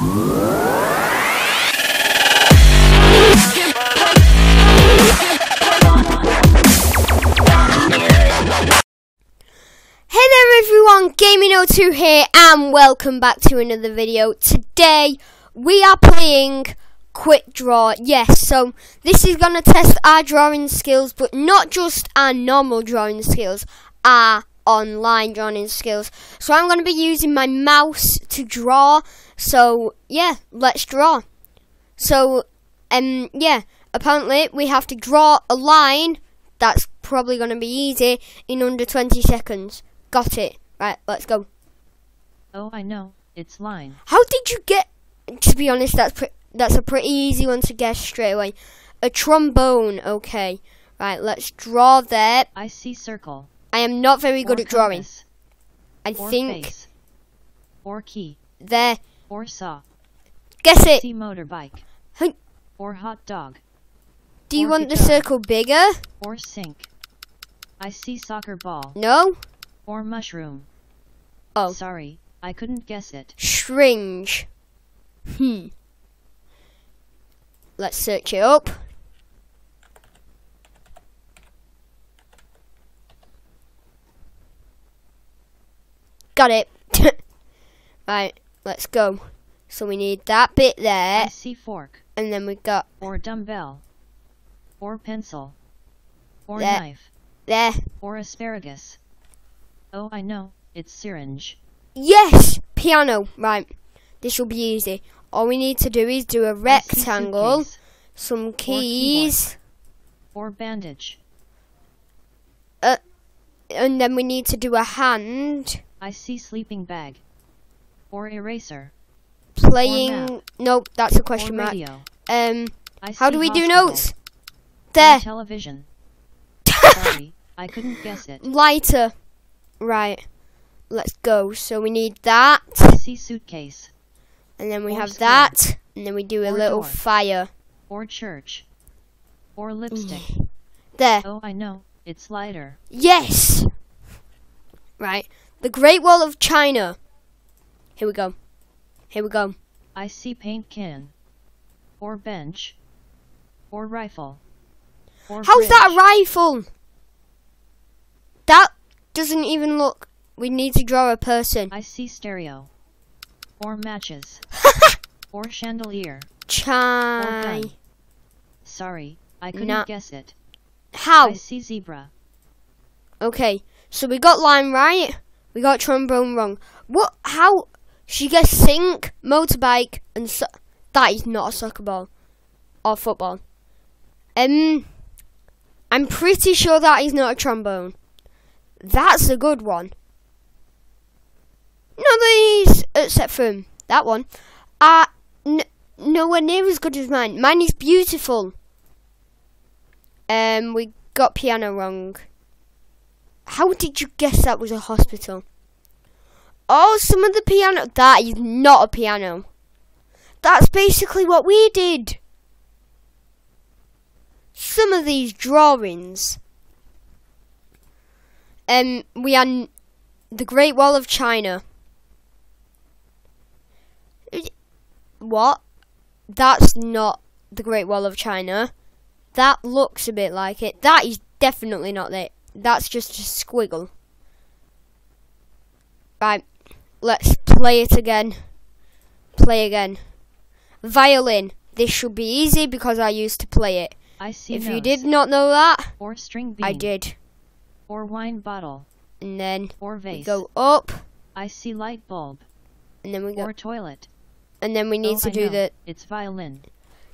Hey there everyone, Gaming02 here and welcome back to another video. Today we are playing Quick Draw. Yes, so this is going to test our drawing skills but not just our normal drawing skills, our online drawing skills. So I'm going to be using my mouse to draw. So yeah, let's draw. So um yeah, apparently we have to draw a line that's probably going to be easy in under 20 seconds. Got it. Right, let's go. Oh, I know. It's line. How did you get? To be honest, that's that's a pretty easy one to guess straight away. A trombone. Okay. Right, let's draw there. I see circle. I am not very good or at drawing. I Or think face. Or key. there. Or saw. Guess it. See motorbike. Or hot dog. Do you or want the circle bigger? Or sink. I see soccer ball. No. Or mushroom. Oh. Sorry, I couldn't guess it. Stringe. Hmm. Let's search it up. Got it. right, let's go. So we need that bit I there, see fork. and then we got Or dumbbell. Or pencil. Or That- knife. there. Or asparagus. Oh, I know. It's syringe. Yes, piano. Right, this will be easy. All we need to do is do a rectangle, some keys, Or bandage. Uh, and then we need to do a hand. I see sleeping bag. Or eraser. Playing. Nope, that's a question mark. Um, I how do we do notes? There, television. Sorry, I couldn't guess it. lighter. Right, let's go. So we need that, see suitcase. and then we Or have square. that, and then we do a Or little door. fire. Or church. Or lipstick. There. Oh, I know. It's lighter. Yes. Right, the Great Wall of China. Here we go. Here we go. I see paint can. Or bench. Or rifle. Or How's that a rifle? That doesn't even look. We need to draw a person. I see stereo. Or matches. or chandelier. Chai. Sorry, I couldn't No. guess it. How? I see zebra. Okay, so we got line right. We got trombone wrong. What? How? She gets sink, motorbike, and so- that is not a soccer ball or football. Um, I'm pretty sure that is not a trombone. That's a good one. None of these, except for that one, are n- nowhere near as good as mine. Mine is beautiful. Um, we got piano wrong. How did you guess that was a hospital? Oh, some of the piano. That is not a piano. That's basically what we did. Some of these drawings. Um, we are the Great Wall of China. What? That's not the Great Wall of China. That looks a bit like it. That is definitely not it. That's just a squiggle. Right, let's play it again. Play again. Violin. This should be easy because I used to play it. I see if you did not know that, Or string bean. I did. Or wine bottle. And then Or we vase. go up, I see light bulb. and then we go, Or toilet. and then we need oh, to I do know. the It's violin.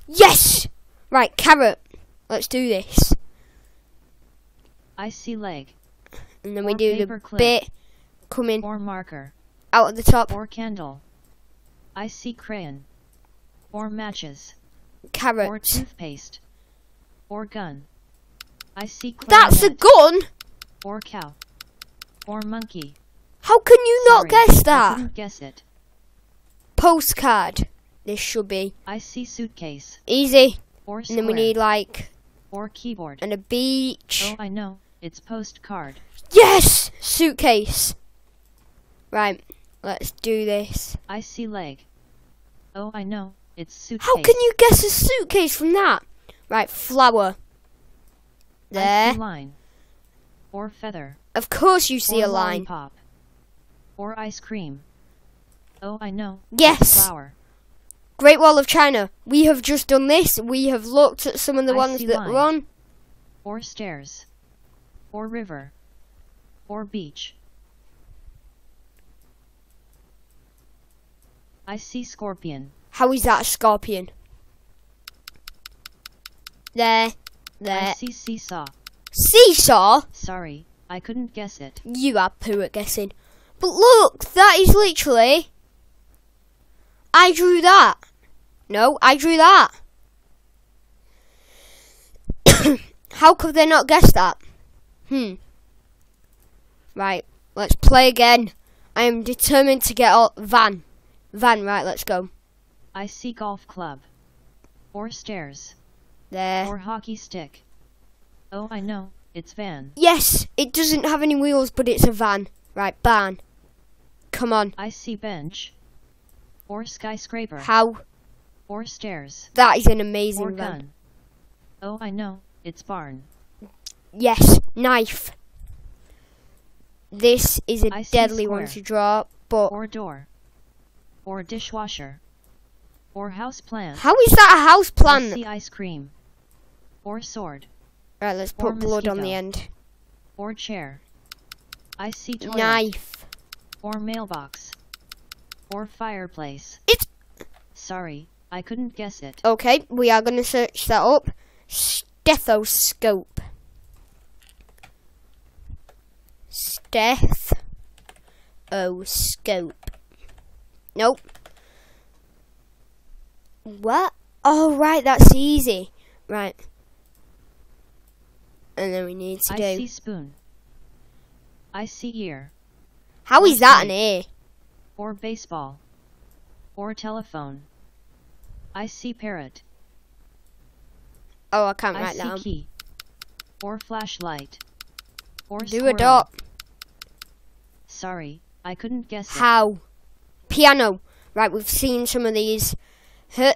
yes. Right, carrot. Let's do this, I see leg. and then we Or do the clip. bit coming Or marker. Out at the top. Or candle. I see crayon. Or matches. Carrot. Or toothpaste. Or gun. I see That's a gun. Or cow. Or monkey. How can you not Sorry, guess I that? couldn't guess it. Postcard. This should be I see suitcase. easy. Or And then we need like or keyboard. and a beach. Oh, I know. It's postcard. Yes, suitcase. Right, let's do this. I see leg. Oh, I know. It's suitcase. How can you guess a suitcase from that? Right, flower. There. line. Or feather. Of course you see or a line. Lollipop. Or ice cream. Oh, I know. Yes. Flower. Great Wall of China. We have just done this. We have looked at some of the I ones that line. run. Or stairs. Or river. Or beach. I see scorpion. How is that a scorpion? There. There. I see seesaw. Seesaw? Sorry, I couldn't guess it. You are poo at guessing. But look, that is literally. I drew that. No, I drew that. How could they not guess that? Hmm. Right, let's play again. I am determined to get all van. Van, right, let's go. I see golf club. Or stairs. There. Or hockey stick. Oh, I know. It's van. Yes, it doesn't have any wheels, but it's a van. Right, van. Come on. I see bench. Or skyscraper. How? Or stairs. That is an Or amazing van. gun. Oh, I know. It's barn. Yes, knife. This is a I deadly one to draw, but Or door. Or dishwasher. Or house plant. how is that a house plant? see ice cream. Or sword. Right, let's put blood on the end. Or chair. I see toilet. Knife. Or mailbox. Or fireplace. It's Sorry, I couldn't guess it. okay. We are going to search that up. Stethoscope. Stethoscope. Nope. What? Oh, right. That's easy. Right. And then we need to I do. see spoon. I see ear. How is that an. A? Or baseball. Or telephone. I see parrot. Oh, I can't I write see that. down. key. Or flashlight. Or Do squirrel. a dot. Sorry, I couldn't guess it. Piano. Right, we've seen some of these. Huh.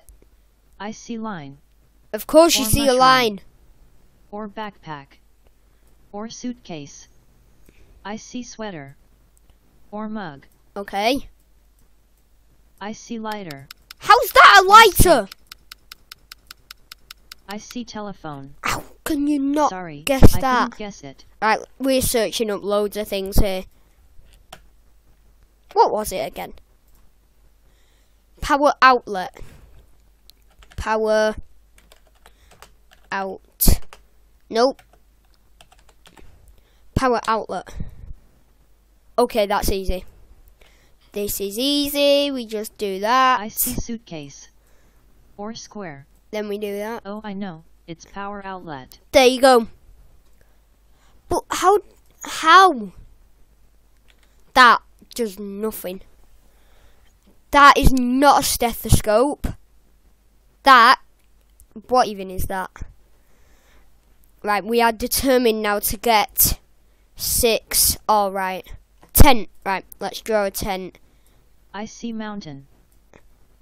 I see line. Of course, you Or see a line. Or backpack. Or suitcase. I see sweater. Or mug. Okay. I see lighter. How's that a lighter? I see telephone. How can you not Sorry, guess I that? couldn't guess it. Right, we're searching up loads of things here. What was it again? Power outlet. Power out. Nope. Power outlet. Okay, that's easy. This is easy. We just do that. I see suitcase. Or square. Then we do that. Oh, I know. It's power outlet. There you go. But how? How? That does nothing. That is not a stethoscope. That. What even is that? Right, we are determined now to get six. All right, tent. Right, let's draw a tent. I see mountain.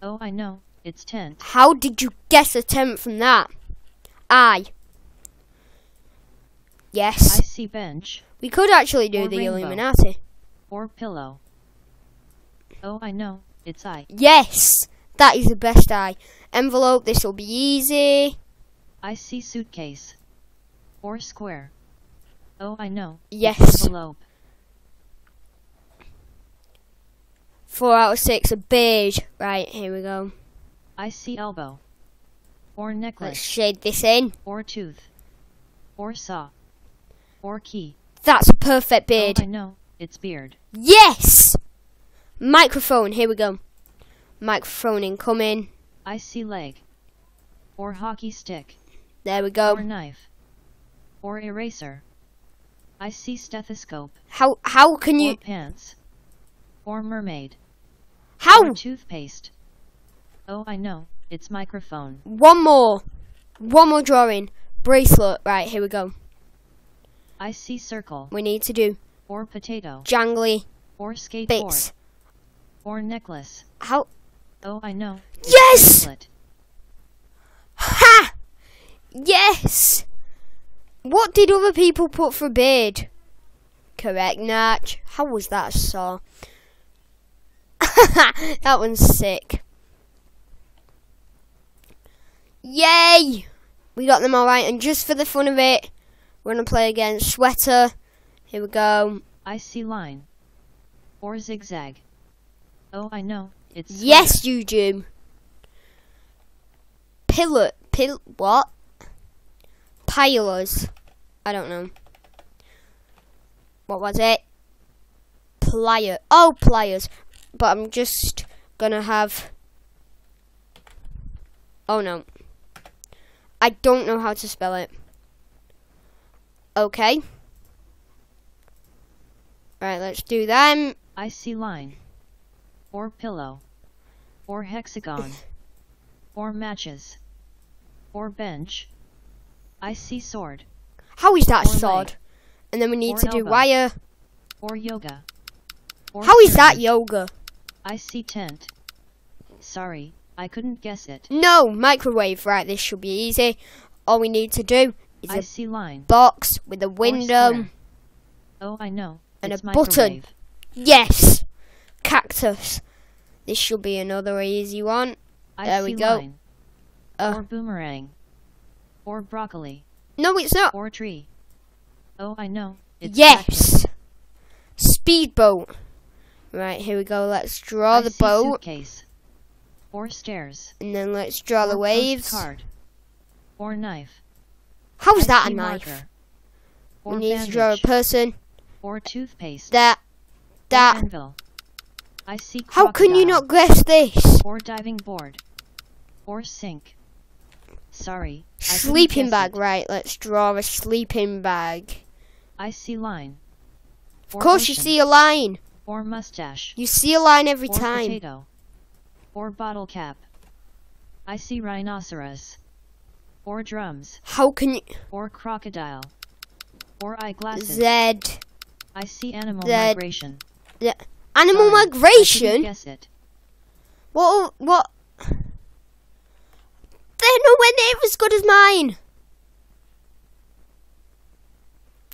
Oh, I know. It's tent. How did you guess a tent from that? I. Yes. I see bench. We could actually do Or the rainbow. Illuminati. Or pillow. Oh, I know. It's I. Yes, that is the best eye. Envelope, this will be easy. I see suitcase. Or square. Oh, I know. Yes. Envelope. Four out of six, a beige. Right, here we go. I see elbow. Or necklace. Let's shade this in. Or tooth. Or saw. Or key. That's a perfect beard. Oh, I know. It's beard. Yes! Microphone, here we go. Microphone incoming. I see leg. Or hockey stick. There we go. Or knife. Or eraser. I see stethoscope. How how can you Or pants. Or mermaid. how Or toothpaste. Oh, I know. It's microphone. one more. One more drawing. Bracelet. Right, here we go. I see circle. We need to do Or potato. jangly Or skateboard. bits. Or necklace. How Oh, I know. Yes! Ha! Yes! What did other people put for bid? Correct, Natch. How was that a saw? that one's sick. Yay! We got them alright, and just for the fun of it, we're gonna play against Sweater. Here we go. I see line. Or zigzag. Oh, I know. It's Yes, you do. Pillar, pill, what? Pilers. I don't know. What was it? Plier. Oh, pliers. But I'm just gonna have. Oh no. I don't know how to spell it. Okay. Right, let's do them. I see line. Or pillow. Or hexagon. or matches. Or bench. I see sword. How is that Or leg. sword? And then we need to do elbow. wire. Or yoga. Or How is that yoga? I see tent. Sorry, I couldn't guess it. No, microwave. Right, this should be easy. All we need to do is I a see line. box with a window. Oh, I know. And it's a button. Yes! Cactus. This should be another easy one. I There we go. Uh. or boomerang. Or broccoli. No, it's not. Or tree. Oh, I know. It's Yes! cactus. Speedboat. Right, here we go. Let's draw I the boat. Suitcase. Or stairs. And then let's draw the or waves. Postcard. Or knife. How is I that a knife? marker. We Or need to draw a person. or toothpaste. That. Or That. anvil. I see How can you not guess this? Or diving board. Or sink. Sorry. Sleeping bag. it. Right, let's draw a sleeping bag. I see line. Of course, you see a line. Or mustache. You see a line every or time. potato. Or bottle cap. I see rhinoceros. Or drums. How can you? Or crocodile. Or eyeglasses. Z. I see animal That- migration. Animal Sorry, migration. guess it. What? What? They're nowhere near as good as mine.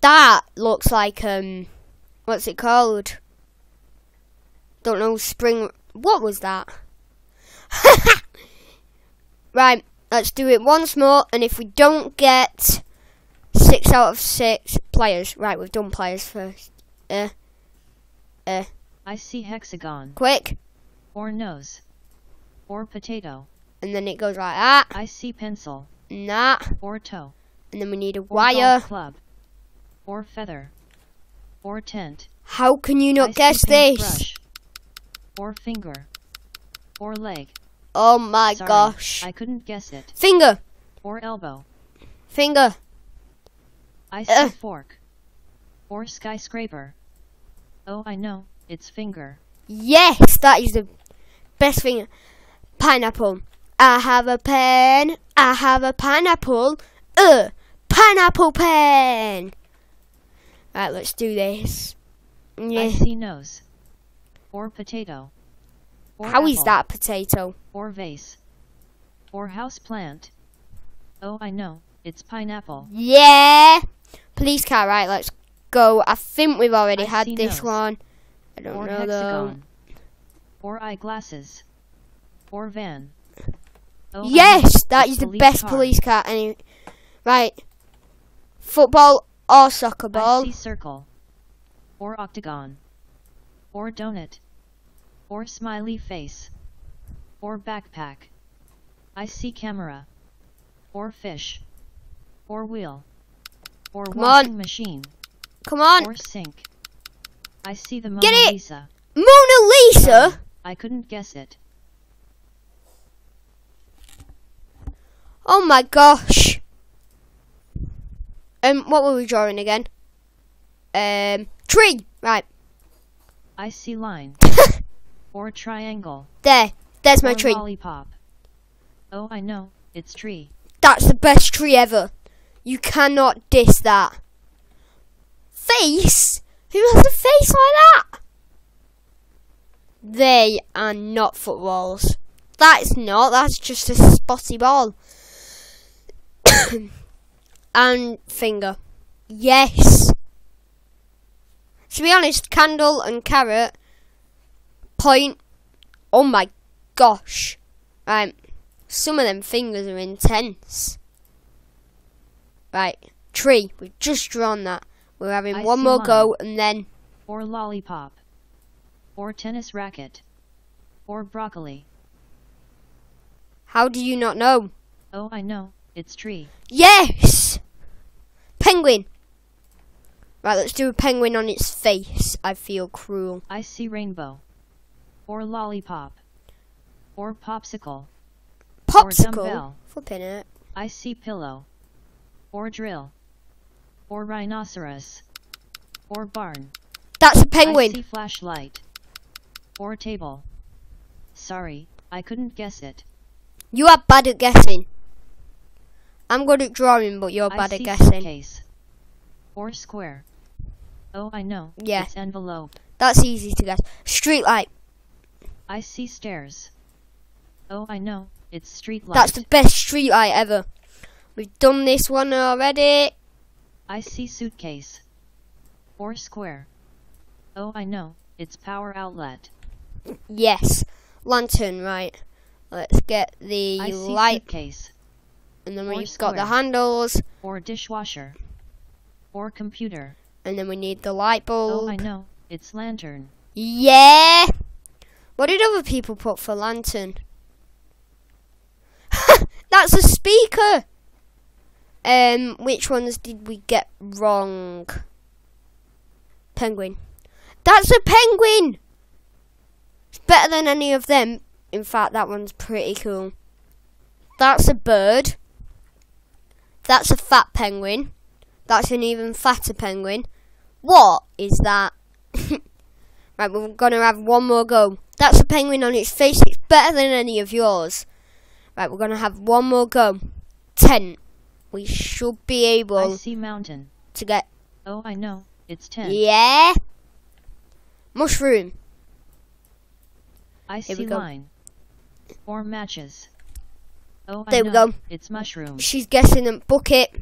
That looks like um, what's it called? Don't know. Spring. What was that? right. Let's do it once more, and if we don't get six out of six players, right? We've done players first. Uh, I see hexagon. quick, Or nose. Or potato. and then it goes like that. I see pencil. That. Or toe. And then we need a Or wire. club. Or feather. Or tent. How can you I not see guess this? paintbrush. Or finger. Or leg. Oh my Sorry, gosh. I couldn't guess it. Finger, Or elbow. finger. I see Ugh. fork. Or skyscraper. Oh, I know. It's finger. Yes, that is the best thing. Pineapple. I have a pen. I have a pineapple. Uh, pineapple pen. Right, let's do this. I Yeah. see nose. Or potato. Or How is apple. that potato? Or vase. Or house plant. Oh, I know. It's pineapple. Yeah. Police car. Right, let's go. I think we've already I had this nose. one. I don't Or know though. hexagon. Or eyeglasses. Or van. Oh, Yes, that is the best car. police car. Any, right, football or soccer ball. I see circle. Or octagon. Or donut. Or smiley face. Or backpack. I see camera. Or fish. Or wheel. Or Come washing on. machine. Come on, Or sink. I see the Mona Get it! Lisa. Mona Lisa. I couldn't guess it. Oh my gosh. Um, what were we drawing again? Um, tree. Right I see line. or triangle. there. There's my tree. lollipop. Oh, I know. It's tree. That's the best tree ever. You cannot diss that. Face? Who has a face like that? They are not footballs. That's not. That's just a spotty ball. and finger. Yes. To be honest, candle and carrot. Point. Oh my gosh. Right. Some of them fingers are intense. Right. Tree. We've just drawn that. We're having I one more go and then. Or lollipop. Or tennis racket. Or broccoli. How do you not know? Oh, I know. It's tree. Yes! Penguin. Right, let's do a penguin on its face. I feel cruel. I see rainbow. Or lollipop. Or popsicle. Popsicle. dumbbell. Flipping it. I see pillow. Or drill. Or rhinoceros. Or barn. That's a penguin. I see flashlight. Or table. Sorry, I couldn't guess it. You are bad at guessing. I'm good at drawing, but you're I bad at guessing. suitcase. Or square. Oh, I know. Yeah. It's envelope. That's easy to guess. Streetlight. I see stairs. Oh, I know. It's street light. That's the best streetlight ever. We've done this one already. I see suitcase. Or square. Oh, I know. It's power outlet. Yes. Lantern, right. Let's get the I light, case. and then or we've got the handles, Or dishwasher. Or computer. and then we need the light bulb. Oh, I know. It's lantern. Yeah. What did other people put for lantern? That's a speaker. Um, which ones did we get wrong? Penguin. That's a penguin. Better than any of them. In fact, that one's pretty cool. That's a bird. That's a fat penguin. That's an even fatter penguin. What is that? Right, we're gonna have one more go. That's a penguin on its face. It's better than any of yours. Right, we're gonna have one more go. Tent. We should be I able see mountain. to get. Oh, I know. It's tent. Yeah. Mushroom. I Here see line. Or matches. Oh, I There we know. go. It's mushroom. She's guessing them. Bucket.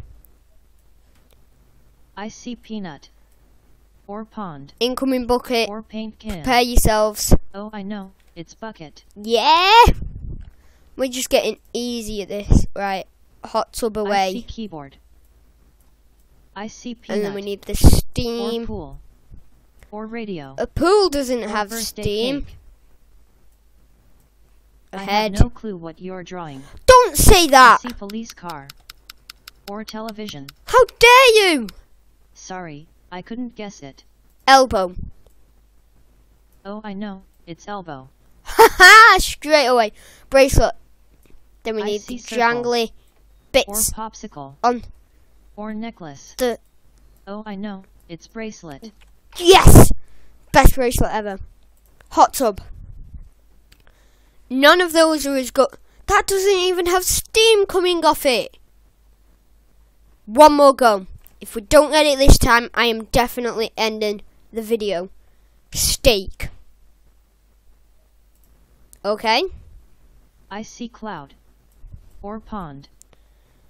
I see peanut. Or pond. Incoming bucket. Or paint can. Prepare yourselves. Oh, I know. It's bucket. Yeah. We're just getting easy at this. Right. Hot tub away. I see keyboard. I see peanut. And then we need the or steam. pool. Or radio. A pool doesn't or have steam. cake. I have no clue what you're drawing. Don't say that. I see police car. Or television. How dare you? Sorry, I couldn't guess it. Elbow. Oh, I know. It's elbow. Haha, straight away. Bracelet. Then we I need see the circle. jangly Or bits popsicle. on Or necklace. the. Oh, I know. It's bracelet. Yes! Best bracelet ever. Hot tub. None of those are as good. That doesn't even have steam coming off it. One more go. If we don't get it this time, I am definitely ending the video. Steak. Okay? I see cloud. Or pond.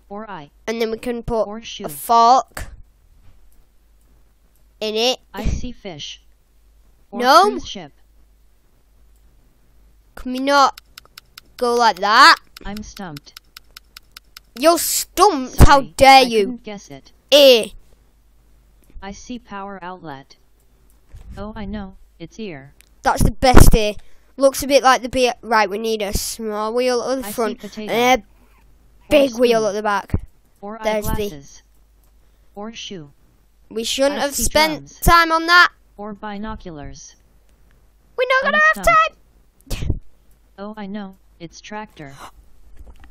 Or eye. And then we can put Or shoe. a fork in it. I see fish. Or No. cruise ship. Can we not go like that? I'm stumped. You're stumped. Sorry, How dare I you? guess it. Eh. I see power outlet. Oh, I know. It's ear. That's the best ear. Looks a bit like the beer. Right, we need a small wheel at the I front and a Or big wheel at the back. Or There's the- Or shoe. We shouldn't I have spent drums. time on that. Or binoculars. We're not gonna I'm have stumped. Oh, I know. It's tractor.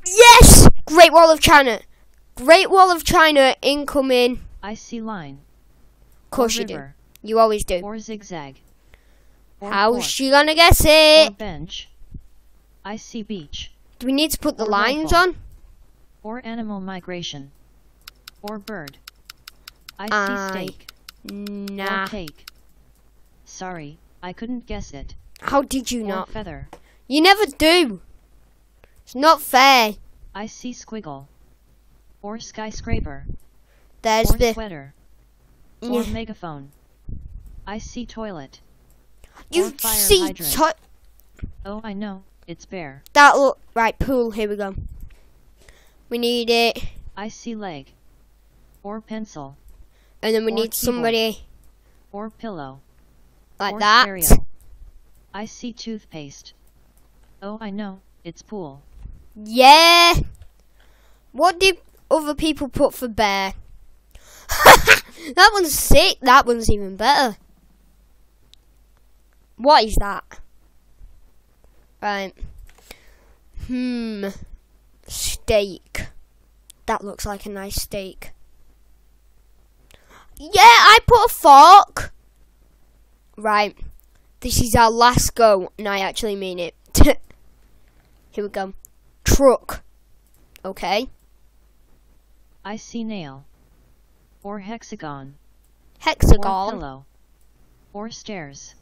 Yes! Great Wall of China. Great Wall of China incoming. I see line. Of course or you do. You always do. Or zigzag. Or How's fork. she gonna guess it? Or bench. I see beach. Do we need to put the or lines rifle. on? Or animal migration. Or bird. I I- see steak. Nah. Or cake. Sorry, I couldn't guess it. How did you or not? feather. You never do. It's not fair. I see squiggle. Or skyscraper. There's or the. sweater. Or megaphone. I see toilet. You see to- Oh, I know, it's bear. that look right pool. Here we go. We need it, I see leg. Or pencil. and then we need keyboard. somebody Or pillow. like or that. I see toothpaste. Oh, I know, it's pool. Yeah. What did other people put for bear? that one's sick. That one's even better. What is that? Right. Hmm. Steak. That looks like a nice steak. Yeah, I put a fork. Right. This is our last go, and I actually mean it. Here we go. Truck. Okay. I see nail. Or hexagon. Hexagon. Or pillow. Or stairs.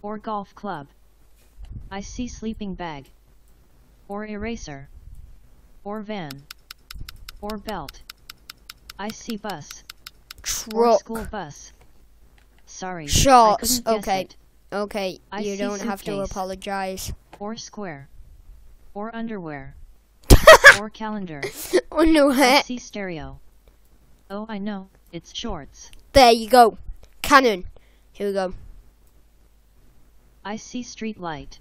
Or golf club. I see sleeping bag. Or eraser. Or van. Or belt. I see bus. Or Truck. school bus. Sorry. I Shorts, couldn't guess okay. it. Okay, I you don't have to apologize. Or square. Or underwear. or calendar. no, I see stereo. Oh, I know, it's shorts. There you go. Cannon. Here we go. I see street light.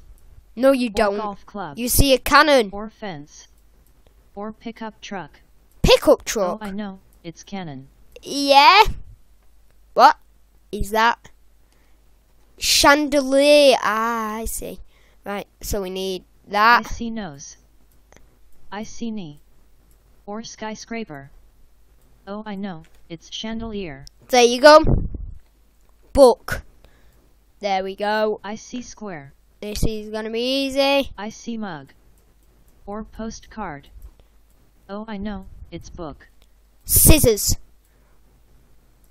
No, you Or don't. golf club. You see a cannon. or fence. Or pickup truck. Pickup truck? Oh. I know, it's cannon. Yeah. What is that? Chandelier. Ah, I see. Right, so we need I see nose. I see knee. Or skyscraper. Oh, I know, it's chandelier. There you go. Book. There we go. I see square. This is gonna be easy. I see mug. Or postcard. Oh, I know, it's book. Scissors.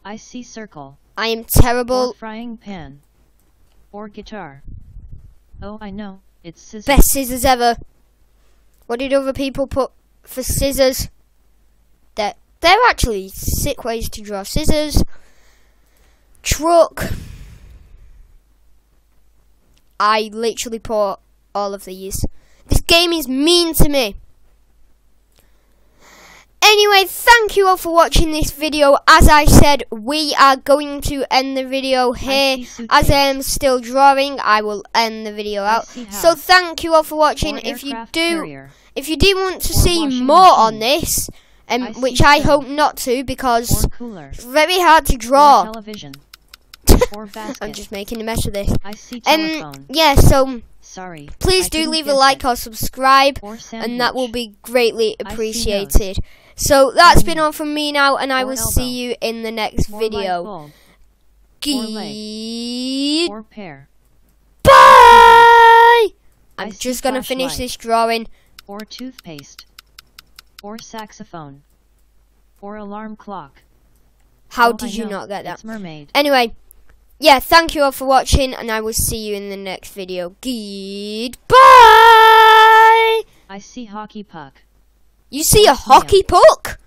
I see circle. I am Or terrible. frying pan. Or guitar. Oh, I know, it's scissors. Best scissors ever. What did other people put for scissors? They're, they're actually sick ways to draw scissors. Truck. I literally put all of these. This game is mean to me. Anyway, thank you all for watching this video. As I said, we are going to end the video here. As I am still drawing, I will end the video out. So thank you all for watching. If you do, if you do want to see more on this, um, which I hope not to, because it's very hard to draw. television. Or basket. I'm just making a mess of this. I see Um, yeah. So Sorry. please I do leave a like it. or subscribe, Or and that will be greatly appreciated. So that's been all from me now, and I will see you in the next video. Or bye. I'm just gonna finish this drawing. Or toothpaste. Or saxophone. Or alarm clock. How did you not get that? It's mermaid. Anyway, yeah, thank you all for watching, and I will see you in the next video. Goodbye! I see hockey puck. You see a hockey puck?